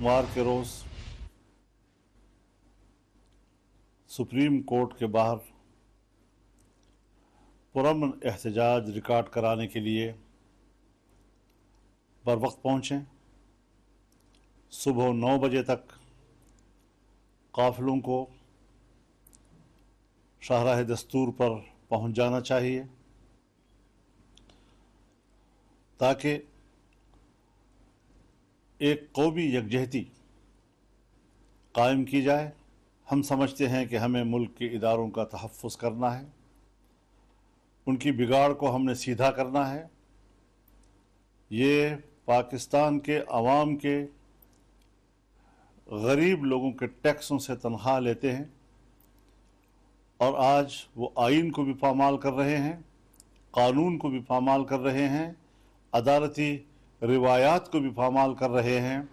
वार के रोज़ supreme court के बाहर पुरमन एहतजाज रिकॉर्ड कराने के लिए बर वक्त पहुँचें। सुबह नौ बजे तक काफिलों को शाहराह दस्तूर पर पहुँच जाना चाहिए, ताकि एक कौमी यकजहती कायम की जाए। हम समझते हैं कि हमें मुल्क के इदारों का तहफ़ करना है। उनकी बिगाड़ को हमने सीधा करना है। ये पाकिस्तान के अवाम के गरीब लोगों के टैक्सों से तनख्वाह लेते हैं और आज वो आइन को भी पामाल कर रहे हैं, कानून को भी पामाल कर रहे हैं, अदालती रिवायात को भी पामाल कर रहे हैं।